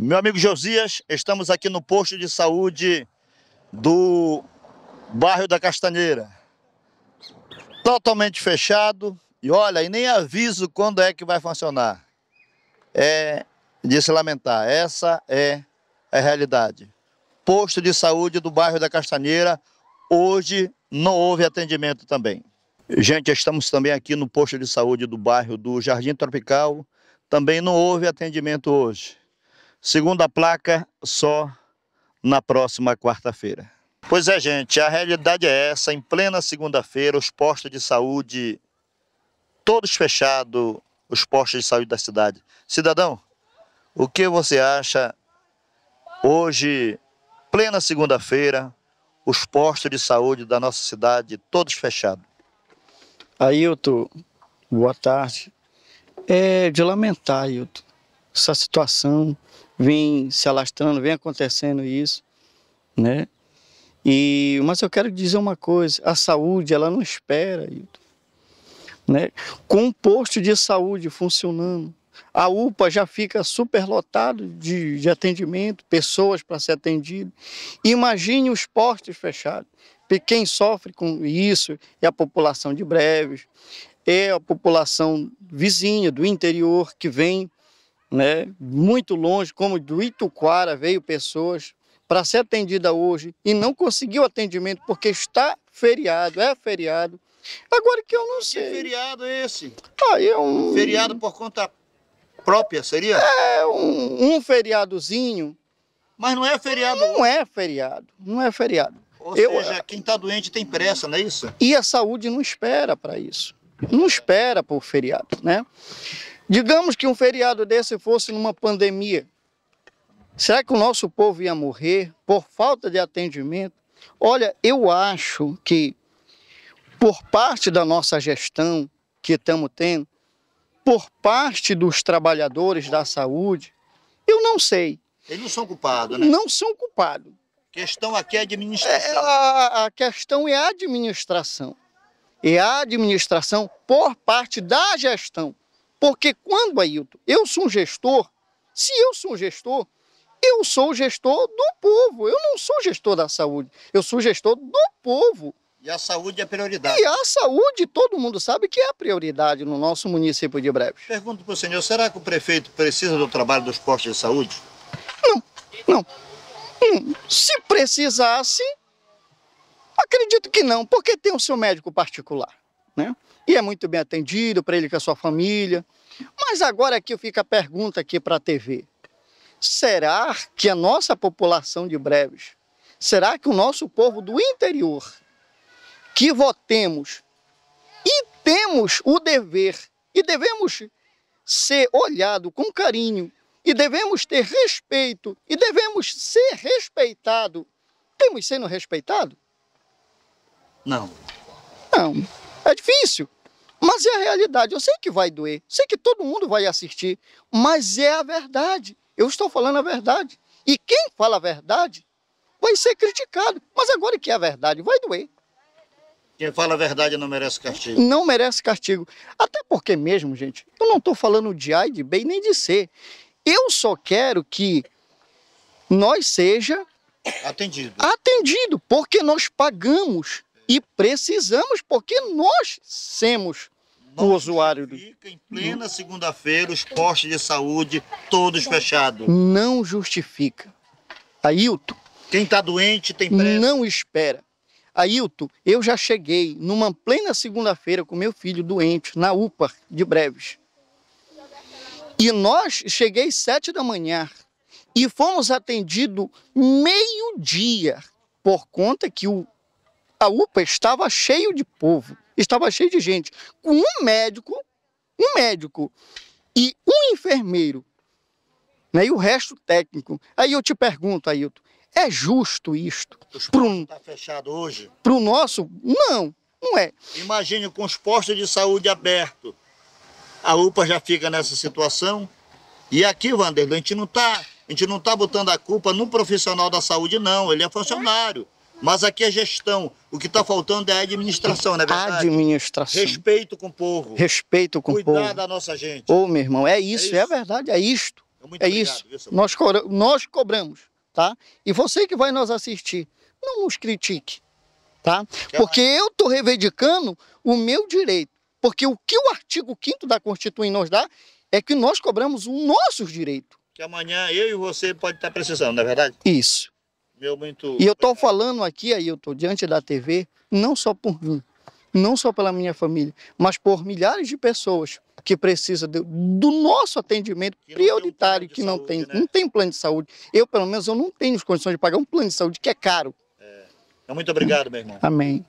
Meu amigo Josias, estamos aqui no posto de saúde do bairro da Castanheira. Totalmente fechado e olha, e nem aviso quando é que vai funcionar. É de se lamentar, essa é a realidade. Posto de saúde do bairro da Castanheira, hoje não houve atendimento também. Gente, estamos também aqui no posto de saúde do bairro do Jardim Tropical, também não houve atendimento hoje. Segundo a placa, só na próxima quarta-feira. Pois é, gente, a realidade é essa. Em plena segunda-feira, os postos de saúde todos fechados, os postos de saúde da cidade. Cidadão, o que você acha hoje, plena segunda-feira, os postos de saúde da nossa cidade todos fechados? Ailton, boa tarde. É de lamentar, Ailton, essa situação vem se alastrando, vem acontecendo isso, né? E, mas eu quero dizer uma coisa, a saúde, ela não espera, Ailton. Né? Com um posto de saúde funcionando, a UPA já fica superlotado de, de atendimento, pessoas para ser atendido. Imagine os postos fechados. Quem sofre com isso é a população de Breves, é a população vizinha do interior que vem né, muito longe, como do Ituquara veio pessoas para ser atendida hoje e não conseguiu atendimento porque está feriado, é feriado. Agora que eu não sei. Que feriado é esse? Ah, é um feriado por conta própria, seria? É um, um feriadozinho. Mas não é feriado. Não é feriado, não é feriado. Ou eu, seja, quem está doente tem pressa, não é isso? E a saúde não espera para isso. Não espera por feriado, né? Digamos que um feriado desse fosse numa pandemia. Será que o nosso povo ia morrer por falta de atendimento? Olha, eu acho que por parte da nossa gestão que estamos tendo, por parte dos trabalhadores da saúde, eu não sei. Eles não são culpados, né? Não são culpados. A questão aqui é administração. É, a, a questão é a administração. É a administração por parte da gestão. Porque quando, Ailton, eu sou um gestor, se eu sou um gestor, eu sou o gestor do povo, eu não sou gestor da saúde, eu sou gestor do povo. E a saúde é prioridade. E a saúde, todo mundo sabe que é a prioridade no nosso município de Breves. Pergunto para o senhor, será que o prefeito precisa do trabalho dos postos de saúde? Não, não. Hum, se precisasse, acredito que não, porque tem o seu médico particular, né? E é muito bem atendido para ele com a sua família. Mas agora aqui fica a pergunta aqui para a TV. Será que a nossa população de Breves, será que o nosso povo do interior, que votemos e temos o dever e devemos ser olhado com carinho e devemos ter respeito e devemos ser respeitado, temos sendo respeitado? Não. Não. É difícil. Mas é a realidade. Eu sei que vai doer, sei que todo mundo vai assistir, mas é a verdade. Eu estou falando a verdade. E quem fala a verdade vai ser criticado. Mas agora que é a verdade, vai doer. Quem fala a verdade não merece castigo. Não merece castigo. Até porque mesmo, gente, eu não estou falando de A, de B nem de C. Eu só quero que nós seja atendido. Atendido, porque nós pagamos e precisamos, porque nós somos o usuário. Fica em plena segunda-feira os postos de saúde todos fechados. Não justifica. Ailton. Quem está doente tem pressa. Não espera. Ailton, eu já cheguei numa plena segunda-feira com meu filho doente, na UPA de Breves. E nós cheguei sete da manhã e fomos atendidos meio-dia, por conta que o a UPA estava cheio de povo, estava cheio de gente, com um médico, um médico e um enfermeiro, né, e o resto técnico. Aí eu te pergunto, Ailton, é justo isto? Para um, tá fechado hoje? Para o nosso? Não, não é. Imagine com os postos de saúde abertos. A UPA já fica nessa situação. E aqui, Wanderlei, a gente não está a gente não tá botando a culpa no profissional da saúde, não. Ele é funcionário. Mas aqui a gestão, o que está faltando é a administração, não é verdade? Administração. Respeito com o povo. Respeito com o povo. Cuidar da nossa gente. Ô, meu irmão, é isso, é, isso. é verdade, é isto. Muito é obrigado, isso. viu, Nós, cobra- nós cobramos, tá? E você que vai nos assistir, não nos critique, tá? Que Porque eu estou reivindicando o meu direito. Porque o que o artigo 5 da Constituição nos dá é que nós cobramos os nossos direitos. Que amanhã eu e você pode estar precisando, não é verdade? Isso. Meu muito. E eu estou falando aqui, aí eu estou diante da TV, não só por mim, não só pela minha família, mas por milhares de pessoas que precisam do, do nosso atendimento Que um prioritário, de que não saúde, tem, né? não tem plano de saúde. Eu, pelo menos, eu não tenho as condições de pagar um plano de saúde que é caro. Então, muito obrigado, meu irmão. Amém.